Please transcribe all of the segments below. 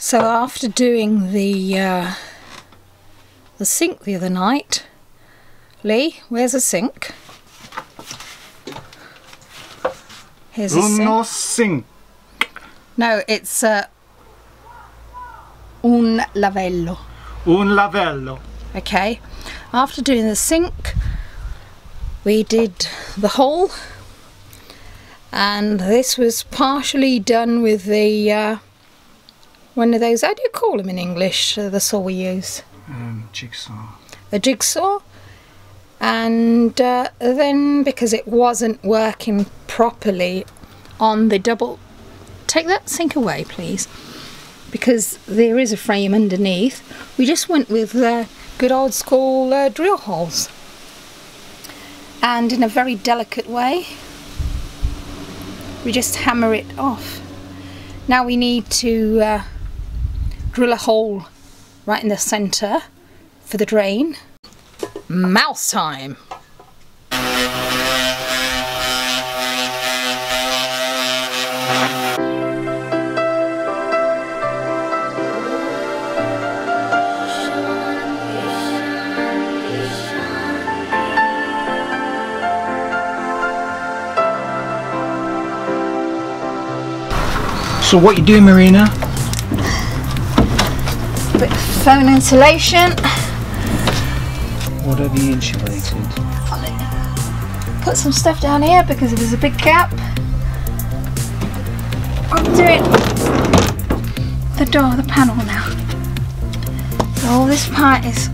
So after doing the uh, the sink the other night, Lee, where's the sink? Here's the sink. Uno sink. No, it's uh, un lavello. Un lavello. Okay. After doing the sink, we did the hole, and this was partially done with the uh, one of those. How do you call them in English? Uh, the saw we use, Um, jigsaw. a jigsaw. And uh, then, because it wasn't working properly on the double, take that sink away, please. Because there is a frame underneath, we just went with uh, good old school uh, drill holes. And in a very delicate way, we just hammer it off. Now we need to uh, drill a hole right in the centre for the drain. Mouse time! So what you doing, Marina? Phone insulation. What have you insulated? Put some stuff down here because there's a big gap. I'm doing the door, the panel now. So all this part is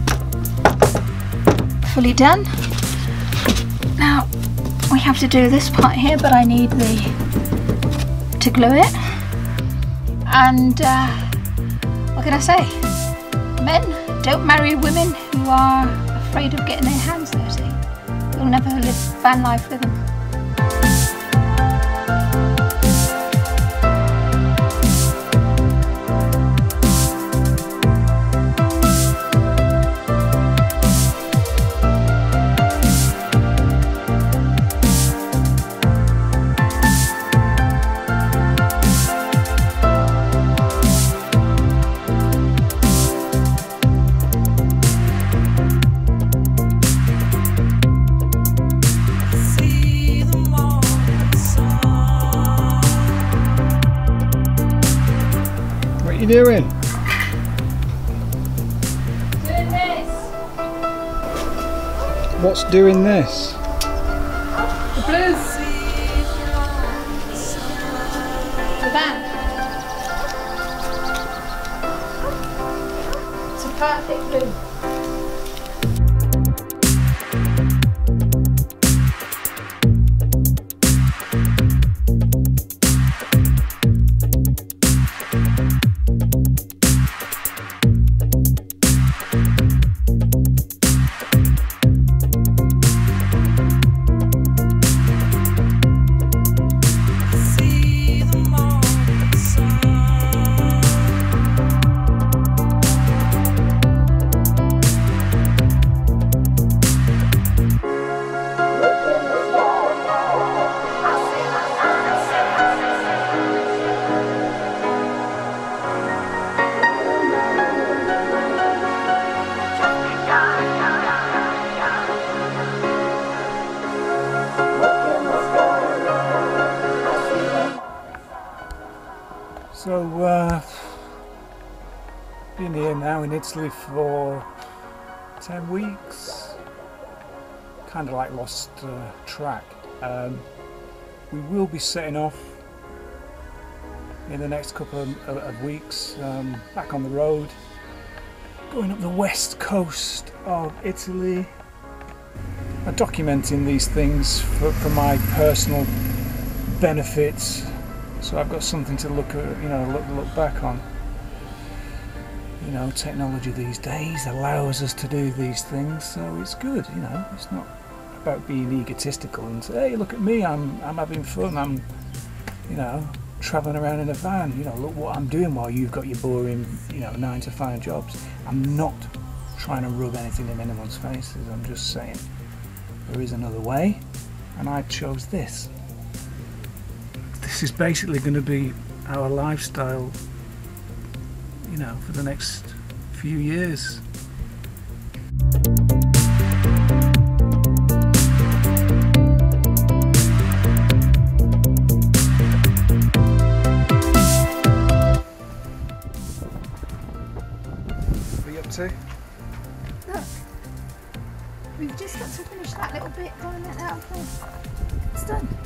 fully done. Now we have to do this part here, but I need the to glue it. And uh, what can I say? Men, don't marry women who are afraid of getting their hands dirty. You'll never live van life with them. You doing? Doing this. What's doing this? The blue. The van. It's a perfect blue. So, uh, been here now in Italy for 10 weeks. Kind of like lost uh, track. Um, we will be setting off in the next couple of, of- weeks um, back on the road, going up the west coast of Italy. I'm documenting these things for, for my personal benefits so I've got something to look at, you know, look, look back on. You know, technology these days allows us to do these things, so it's good. You know, it's not about being egotistical and say, "Hey, look at me! I'm I'm having fun. I'm, you know, traveling around in a van. You know, look what I'm doing while you've got your boring, you know, nine to five jobs. I'm not trying to rub anything in anyone's faces. I'm just saying there is another way, and I chose this this is basically going to be our lifestyle you know, for the next few years. What are you up to? Look, we've just got to finish that little bit going that out thing. It's done.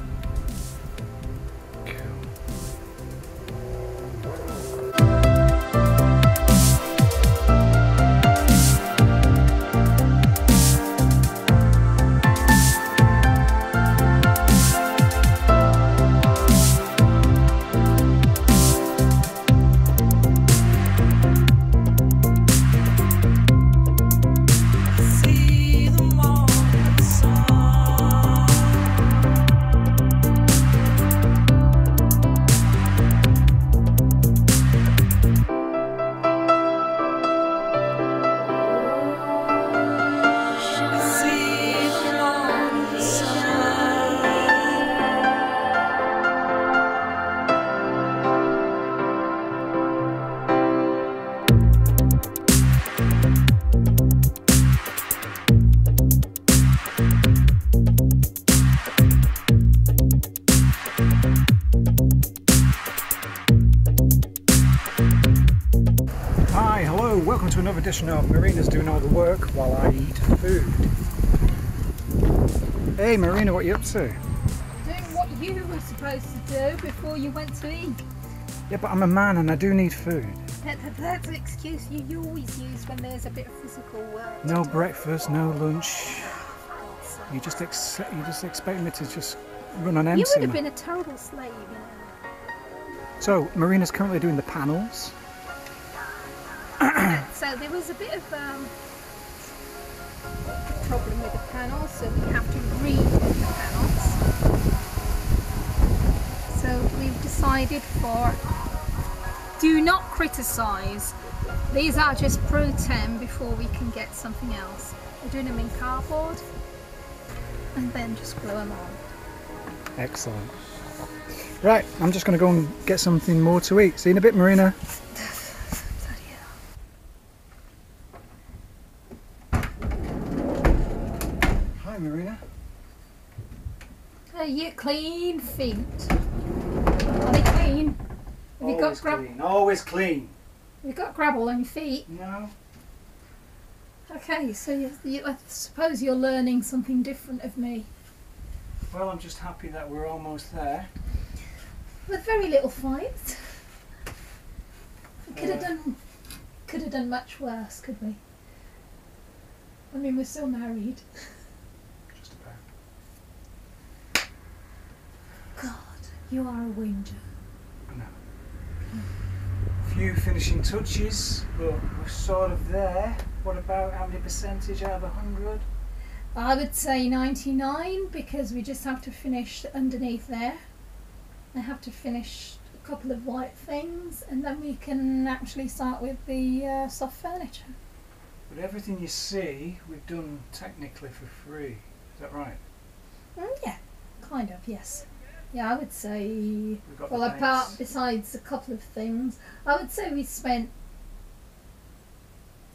Another of Marina's Doing All the Work While I Eat Food. Hey Marina, what are you up to? Doing what you were supposed to do before you went to eat. Yeah, but I'm a man and I do need food. That, that, that's an excuse you, you always use when there's a bit of physical work. No breakfast, no lunch. You just ex- you just expect me to just run on empty. You would have been a terrible slave, you know. So Marina's currently doing the panels. So there was a bit of um, problem with the panels, so we have to read the panels. So we've decided for do not criticise. These are just pro tem before we can get something else. We're doing them in cardboard and then just glue them on. Excellent. Right, I'm just going to go and get something more to eat. See you in a bit, Marina. Hi, Marina. Are uh, you clean feet? Are they clean? Have you got Always grab- clean. Always clean. Have you got gravel on your feet? No. Okay, so you, you, I suppose you're learning something different of me. Well, I'm just happy that we're almost there. With very little fights. We could have done could have done much worse, could we? I mean we're still married. Just about. God, you are a whinger. Few finishing touches, but we're sort of there. What about how many percentage out of a hundred? I would say 99 because we just have to finish underneath there. I have to finish a couple of white things and then we can actually start with the uh, soft furniture. But everything you see, we've done technically for free. Is that right? Mm, yeah, kind of, yes. Yeah, I would say Well, apart besides a couple of things, I would say we spent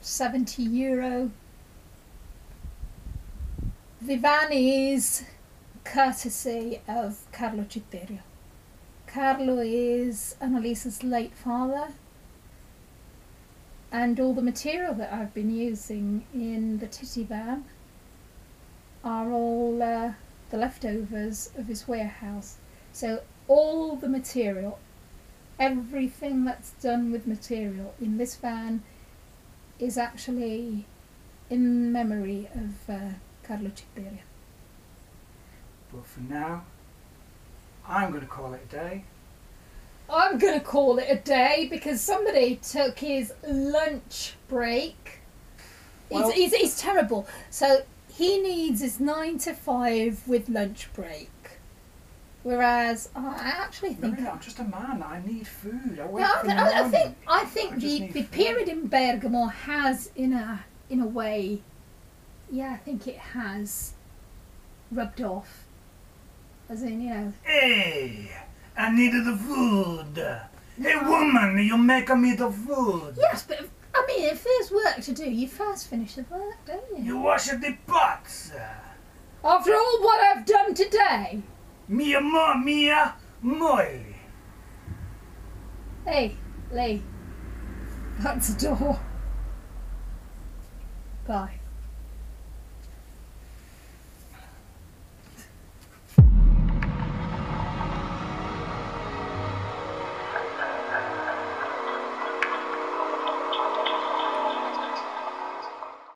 seventy euro. The van is courtesy of Carlo Citterio. Carlo is Annalisa's late father, and all the material that I've been using in the titty van are all uh, the leftovers of his warehouse. So all the material, everything that's done with material in this van is actually in memory of uh, Carlo Citterio. But for now, I'm going to call it a day. I'm going to call it a day because somebody took his lunch break. Well- he's, he's, he's terrible. So he needs his nine to five with lunch break. Whereas oh, I actually think no, no, I'm just a man. I need food. I no, I, th- I think I think I the, the period in Bergamo has, in a in a way, yeah, I think it has rubbed off. As in, you know. Hey, I needed the food. No. Hey, woman, you make me the food. Yes, but I mean, if there's work to do, you first finish the work, don't you? You wash the pots. After all what I've done today. Mia, amor, mia, moi. Hey, Lee. That's a door. Bye.